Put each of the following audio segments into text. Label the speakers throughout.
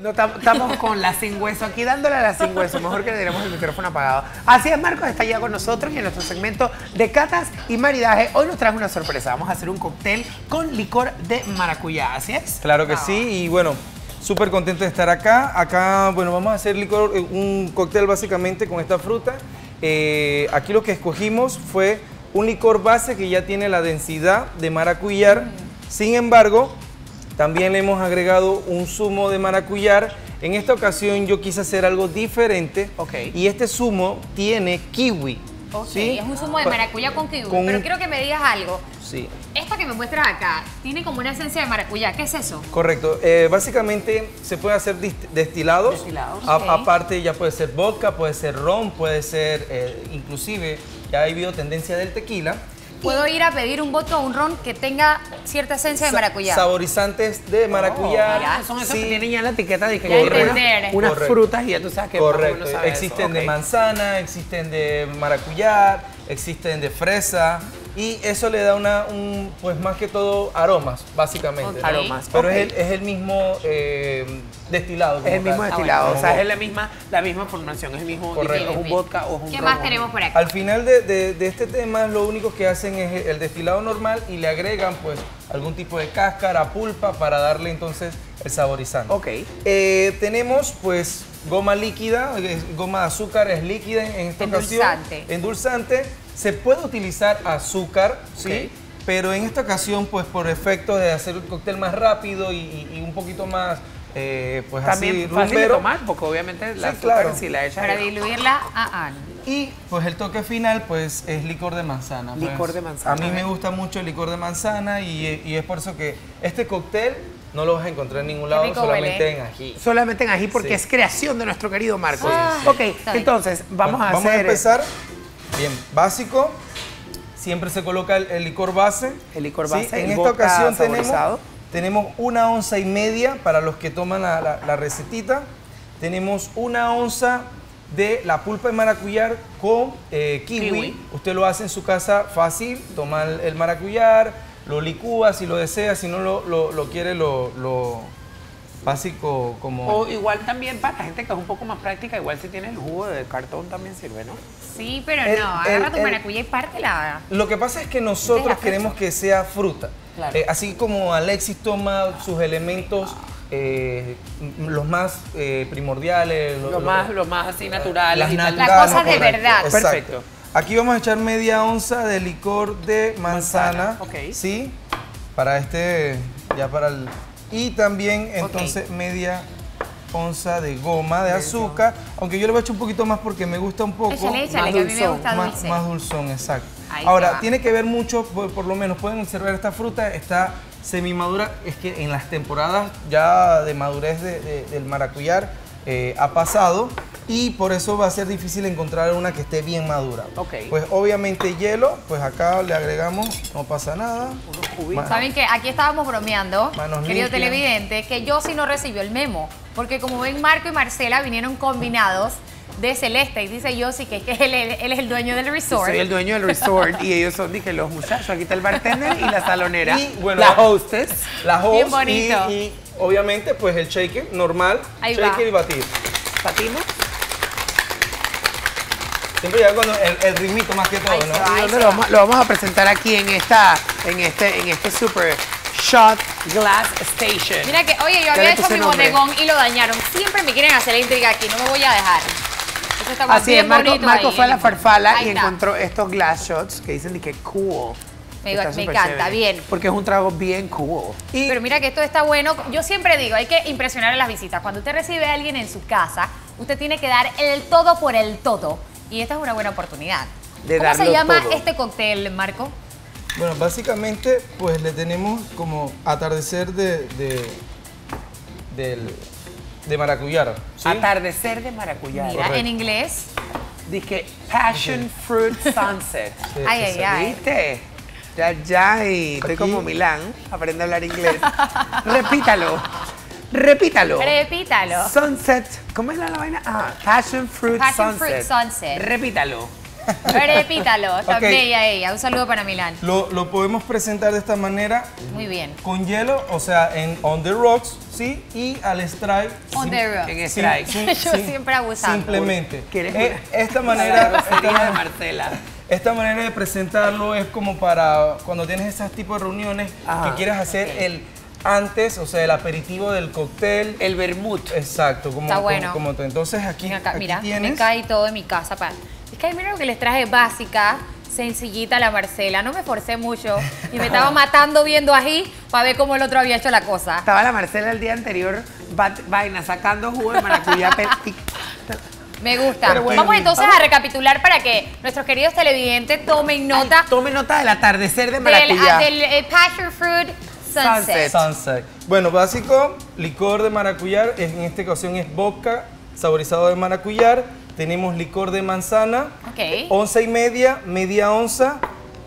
Speaker 1: No, estamos con la sin hueso aquí dándole a la sin hueso. Mejor que le tenemos el micrófono apagado. Así es, Marcos está ya con nosotros y en nuestro segmento de catas y maridaje. Hoy nos trae una sorpresa. Vamos a hacer un cóctel con licor de maracuyá. ¿Así es?
Speaker 2: Claro que sí. Y bueno, súper contento de estar acá. Acá, bueno, vamos a hacer licor, eh, un cóctel básicamente con esta fruta. Eh, aquí lo que escogimos fue un licor base que ya tiene la densidad de maracuyá. Sin embargo, también le hemos agregado un zumo de maracuyá. En esta ocasión yo quise hacer algo diferente. Y este zumo tiene kiwi.
Speaker 3: ¿sí? es un zumo de maracuyá con kiwi. Pero quiero que me digas algo.
Speaker 2: Sí.
Speaker 3: Esta que me muestras acá tiene como una esencia de maracuyá. ¿Qué es eso?
Speaker 2: Correcto. Eh, básicamente se puede hacer destilados. Destilados. Aparte ya puede ser vodka, puede ser ron, puede ser eh, inclusive, ya ha habido tendencia del tequila.
Speaker 3: Puedo ir a pedir un vodka o un ron que tenga cierta esencia de maracuyá.
Speaker 2: Saborizantes de maracuyá.
Speaker 1: Oh, son esos que tienen ya la etiqueta de que unas, frutas y ya tú sabes que
Speaker 2: Correcto. existen de manzana, existen de maracuyá, existen de fresa. Y eso le da una, un, pues más que todo aromas, básicamente.
Speaker 1: Aromas.
Speaker 2: Pero es, el, mismo eh, destilado.
Speaker 1: Es el mismo destilado, o sea, es la misma, la misma formación, es el mismo
Speaker 2: Correcto.
Speaker 1: un vodka o un
Speaker 3: ¿Qué más tenemos por aquí?
Speaker 2: Al final de, de, este tema, lo único que hacen es el destilado normal y le agregan pues algún tipo de cáscara, pulpa, para darle entonces el saborizante.
Speaker 1: Ok.
Speaker 2: Eh, tenemos pues goma líquida, goma de azúcar es líquida en esta
Speaker 3: Endulzante.
Speaker 2: ocasión. Endulzante. Se puede utilizar azúcar, ¿sí? Pero en esta ocasión, pues por efecto de hacer el cóctel más rápido y, un poquito más eh, pues
Speaker 1: También
Speaker 2: así
Speaker 1: fácil de tomar, porque obviamente la azúcar si la echas...
Speaker 3: Para diluirla, a ah,
Speaker 2: Y pues el toque final pues es licor de manzana.
Speaker 1: Licor
Speaker 2: pues.
Speaker 1: de manzana.
Speaker 2: A mí me gusta mucho el licor de manzana y, y es por eso que este cóctel no lo vas a encontrar en ningún lado, solamente en ají.
Speaker 1: Solamente en ají porque es creación de nuestro querido Marcos. ok, entonces vamos a hacer...
Speaker 2: Vamos a empezar, bien, básico. Siempre se coloca el, licor base.
Speaker 1: El licor base.
Speaker 2: En esta ocasión tenemos, tenemos una onza y media para los que toman la, recetita. Tenemos una onza de la pulpa de maracuyar con eh, kiwi. Usted lo hace en su casa fácil, toma el maracuyar, lo licúa si lo desea, si no lo, lo, quiere, lo, lo, básico como...
Speaker 1: O igual también para la gente que es un poco más práctica, igual si tiene el jugo de cartón también sirve, ¿no?
Speaker 3: Sí, pero no, agarra tu maracuyá y pártela.
Speaker 2: Lo que pasa es que nosotros queremos que sea fruta. Eh, así como Alexis toma sus elementos... Eh, los más eh, primordiales,
Speaker 1: los más, lo más así naturales,
Speaker 3: las, las cosas de verdad.
Speaker 2: Perfecto. Aquí vamos a echar media onza de licor de manzana. ¿Sí? Para este, ya para el... Y también entonces media onza de goma de azúcar. Aunque yo le voy a echar un poquito más porque me gusta un poco.
Speaker 3: Échale, échale, más que a mí me gusta
Speaker 2: dulce. Más, dulzón, exacto. Ahora, tiene que ver mucho, por, lo menos pueden observar esta fruta, está semi-madura. Es que en las temporadas ya de madurez del maracuyar eh, ha pasado y por eso va a ser difícil encontrar una que esté bien madura.
Speaker 1: Ok.
Speaker 2: Pues obviamente hielo, pues acá le agregamos, no pasa nada.
Speaker 3: Saben que aquí estábamos bromeando, querido televidente, que yo sí no recibió el memo, porque como ven Marco y Marcela vinieron combinados de Celeste y dice yo sí que, él, es el dueño del resort.
Speaker 1: Soy el dueño del resort y ellos son, dije, los muchachos, aquí está el bartender y la salonera. Y bueno, la hostess.
Speaker 2: La host Bien bonito. Y, obviamente pues el shaker normal, Ahí shaker y batir.
Speaker 1: ¿Batimos?
Speaker 2: Siempre llega cuando el, ritmito más que todo, ¿no?
Speaker 1: lo, vamos, lo, vamos, a presentar aquí en esta, en este, en este super shot glass station.
Speaker 3: Mira que, oye, yo había hecho mi bodegón y lo dañaron. Siempre me quieren hacer la intriga aquí, no me voy a dejar.
Speaker 1: Así es, Marco, Marco fue a la farfala y encontró estos glass shots que dicen que cool.
Speaker 3: Me, encanta, bien.
Speaker 1: Porque es un trago bien cool.
Speaker 3: Pero mira que esto está bueno. Yo siempre digo, hay que impresionar a las visitas. Cuando usted recibe a alguien en su casa, usted tiene que dar el todo por el todo y esta es una buena oportunidad. ¿Cómo se llama este cóctel, Marco?
Speaker 2: Bueno, básicamente, pues le tenemos como atardecer de, de, de maracuyá.
Speaker 1: Atardecer de maracuyá.
Speaker 3: Mira, en inglés.
Speaker 1: Dice Passion Fruit Sunset.
Speaker 3: ay, ay, ay.
Speaker 1: ¿Viste? Ya, ya, y estoy como Milán, aprende a hablar inglés. Repítalo. Repítalo.
Speaker 3: Repítalo.
Speaker 1: Sunset. ¿Cómo es la, vaina? Ah, Passion Fruit
Speaker 3: Passion
Speaker 1: Sunset.
Speaker 3: Fruit Sunset.
Speaker 1: Repítalo.
Speaker 3: Repítalo. Está bella ella. Un saludo para Milán.
Speaker 2: Lo, lo, podemos presentar de esta manera.
Speaker 3: Muy bien.
Speaker 2: Con hielo, o sea, en on the rocks, ¿sí? Y al strike.
Speaker 3: On the road.
Speaker 1: En strike.
Speaker 3: Yo siempre abusando.
Speaker 2: Simplemente.
Speaker 1: ¿Quieres
Speaker 2: Eh,
Speaker 1: una?
Speaker 2: esta manera...
Speaker 1: La grosería
Speaker 2: esta-
Speaker 1: de Marcela.
Speaker 2: Esta manera de presentarlo es como para cuando tienes esos tipos de reuniones que quieres hacer el antes, o sea, el aperitivo del cóctel.
Speaker 1: El vermut.
Speaker 2: Exacto, como,
Speaker 3: Está bueno.
Speaker 2: como. Entonces aquí,
Speaker 3: acá,
Speaker 2: aquí
Speaker 3: mira,
Speaker 2: tienes.
Speaker 3: me cae todo en mi casa. Pa. Es que mira lo que les traje básica, sencillita la Marcela. No me forcé mucho y me estaba matando viendo ají para ver cómo el otro había hecho la cosa.
Speaker 1: Estaba la Marcela el día anterior, va- vaina, sacando jugo de maracuyá.
Speaker 3: Me gusta.
Speaker 1: Bueno,
Speaker 3: Vamos entonces
Speaker 1: vamos.
Speaker 3: a recapitular para que nuestros queridos televidentes tomen nota
Speaker 1: Tome nota del atardecer de
Speaker 3: del,
Speaker 1: maracuyá.
Speaker 3: del, eh, passion fruit sunset.
Speaker 1: Sunset.
Speaker 2: Sunset. Bueno, básico, licor de maracuyá, en esta ocasión es vodka saborizado de maracuyá. Tenemos licor de manzana,
Speaker 3: Ok.
Speaker 2: onza y media, media onza,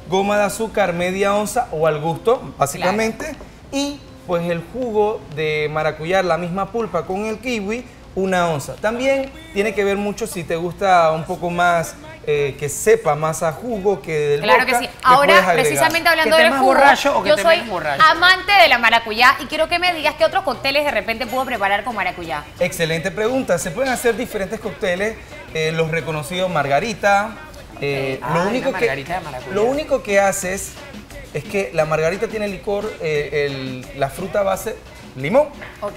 Speaker 2: goma de azúcar, media onza o al gusto, básicamente. Y pues el jugo de maracuyá, la misma pulpa con el kiwi, una onza. También tiene que ver mucho si te gusta un poco más, eh, que sepa más a jugo que del
Speaker 3: Claro que sí. Ahora, precisamente hablando
Speaker 1: ¿Que te
Speaker 3: del jugo,
Speaker 1: borracho o que
Speaker 3: yo soy
Speaker 1: borracho?
Speaker 3: amante de la maracuyá y quiero que me digas qué otros cócteles de repente puedo preparar con maracuyá.
Speaker 2: Excelente pregunta. Se pueden hacer diferentes cócteles, eh, los reconocidos margarita. eh,
Speaker 1: Ah,
Speaker 2: lo, único que,
Speaker 1: margarita de maracuyá.
Speaker 2: lo único que haces es que la margarita tiene licor, eh, el- la fruta base, limón.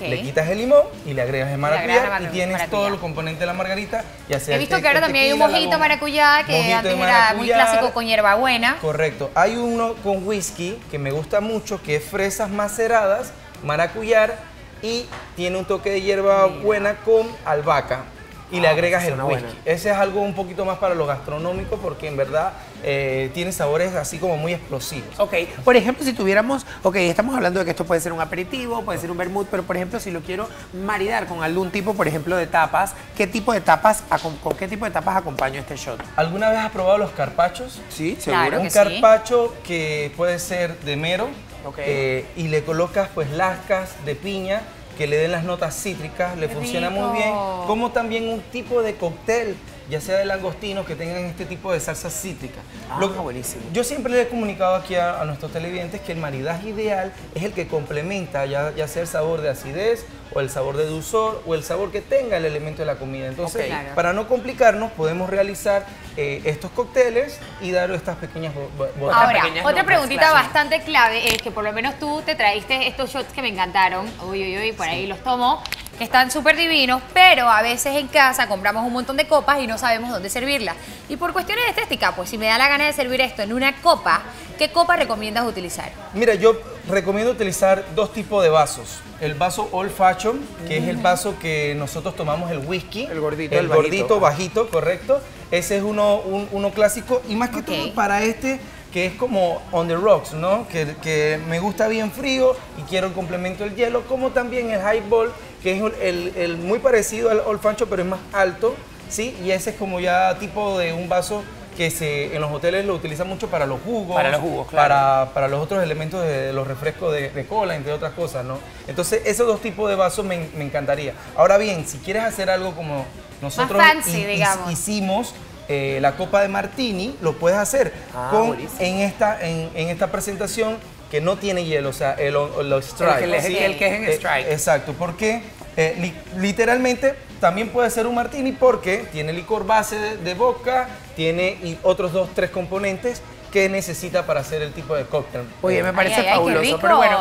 Speaker 2: Le quitas el limón y le agregas el maracuyá y tienes
Speaker 3: maracuyá.
Speaker 2: todos los componentes de la margarita. Ya sea
Speaker 3: He
Speaker 2: el
Speaker 3: visto que ahora
Speaker 2: el
Speaker 3: también hay un mojito maracuyá que
Speaker 2: Mojito
Speaker 3: antes era muy clásico con hierbabuena.
Speaker 2: Correcto. Hay uno con whisky que me gusta mucho, que es fresas maceradas, maracuyá y tiene un toque de hierba buena con albahaca. Y le
Speaker 1: Ah,
Speaker 2: agregas
Speaker 1: esa
Speaker 2: el whisky.
Speaker 1: buena.
Speaker 2: Ese es algo un poquito más para lo gastronómico porque en verdad eh, tiene sabores así como muy explosivos.
Speaker 1: Ok, por ejemplo, si tuviéramos, ok, estamos hablando de que esto puede ser un aperitivo, puede ser un vermut, pero por ejemplo, si lo quiero maridar con algún tipo, por ejemplo, de tapas, ¿qué tipo de tapas, con qué tipo de tapas acompaño este shot?
Speaker 2: ¿Alguna vez has probado los carpachos?
Speaker 1: Sí,
Speaker 3: Claro
Speaker 1: seguro.
Speaker 3: que
Speaker 2: un
Speaker 3: sí.
Speaker 2: carpacho que puede ser de mero
Speaker 1: Ok.
Speaker 2: eh, y le colocas pues lascas de piña que le den las notas cítricas, le
Speaker 3: Qué
Speaker 2: funciona
Speaker 3: rico.
Speaker 2: muy bien, como también un tipo de cóctel, ya sea de langostinos que tengan este tipo de salsa cítrica.
Speaker 1: Ah,
Speaker 2: Lo-
Speaker 1: buenísimo.
Speaker 2: Yo siempre le he comunicado aquí a, a nuestros televidentes que el maridaje ideal es el que complementa ya, ya sea el sabor de acidez o el sabor de dulzor o el sabor que tenga el elemento de la comida. Entonces.
Speaker 3: Claro.
Speaker 2: para no complicarnos, podemos realizar eh, estos cócteles y dar estas pequeñas bo- bo- botas.
Speaker 3: Ahora,
Speaker 1: pequeñas
Speaker 3: otra
Speaker 1: notas,
Speaker 3: preguntita
Speaker 1: claro.
Speaker 3: bastante clave es que por lo menos tú te traíste estos shots que me encantaron. Uy, uy, uy, por ahí los tomo. Que Están súper divinos, pero a veces en casa compramos un montón de copas y no sabemos dónde servirlas. Y por cuestiones de estética, pues si me da la gana de servir esto en una copa, ¿qué copa recomiendas utilizar?
Speaker 2: Mira, yo recomiendo utilizar dos tipos de vasos. El vaso old fashion, que es el vaso que nosotros tomamos el whisky.
Speaker 1: El gordito,
Speaker 2: El, gordito, bajito, correcto. Ese es uno, un- uno clásico. Y más que todo para este, que es como on the rocks, ¿no? Que, que me gusta bien frío y quiero el complemento del hielo. Como también el highball, que es el, el muy parecido al old fashion, pero es más alto, ¿sí? Y ese es como ya tipo de un vaso que se, en los hoteles lo utilizan mucho para los jugos.
Speaker 1: Para los jugos, claro.
Speaker 2: Para, para los otros elementos de los refrescos de, de cola, entre otras cosas, ¿no? Entonces, esos dos tipos de vasos me, me encantaría. Ahora bien, si quieres hacer algo como nosotros
Speaker 3: fancy,
Speaker 2: hi- hicimos, eh, la copa de martini, lo puedes hacer
Speaker 1: Ah,
Speaker 2: con, en, esta, en, en esta presentación que no tiene hielo, o sea, el, el, el strike.
Speaker 1: que le-
Speaker 2: ¿sí?
Speaker 1: el que es en
Speaker 2: Eh,
Speaker 1: strike.
Speaker 2: exacto, porque eh, li- literalmente también puede ser un martini porque tiene licor base de, de vodka, tiene y otros dos, tres componentes que necesita para hacer el tipo de cóctel.
Speaker 1: Oye, me parece
Speaker 3: ay, ay, qué
Speaker 1: fabuloso. Pero bueno,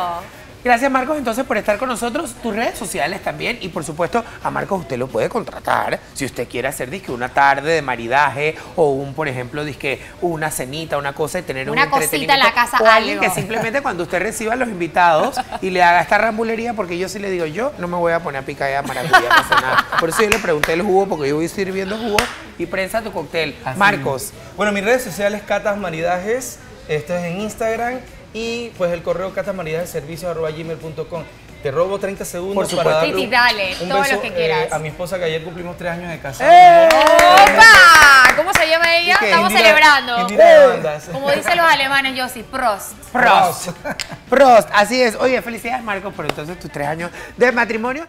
Speaker 1: gracias Marcos entonces por estar con nosotros. Tus redes sociales también. Y por supuesto, a Marcos usted lo puede contratar si usted quiere hacer disque una tarde de maridaje o un, por ejemplo, disque una cenita, una cosa y tener
Speaker 3: Una
Speaker 1: un
Speaker 3: cosita en la casa,
Speaker 1: O alguien
Speaker 3: algo.
Speaker 1: que simplemente cuando usted reciba a los invitados y le haga esta rambulería, porque yo sí le digo, yo no me voy a poner a picar ya maracuyá, no pasa nada. Por eso yo le pregunté el jugo, porque yo voy sirviendo jugo y prensa tu cóctel.
Speaker 2: Así
Speaker 1: Marcos.
Speaker 2: Bueno, mis redes sociales, Catas Maridajes, esto es en Instagram y pues el correo catasmaridajeservicio.gmail.com. Te robo 30 segundos para darle
Speaker 3: Sí, sí, dale,
Speaker 2: un
Speaker 3: todo lo que quieras.
Speaker 2: eh, a mi esposa que ayer cumplimos tres años de casada.
Speaker 1: ¡Eh!
Speaker 3: ¡Opa! ¿Cómo se llama ella? Estamos
Speaker 2: Indira-
Speaker 3: celebrando.
Speaker 2: Indira bandas.
Speaker 3: Como dicen los alemanes, Yossi, Prost.
Speaker 1: Prost. Prost, así es. Oye, felicidades Marcos por entonces tus tres años de matrimonio.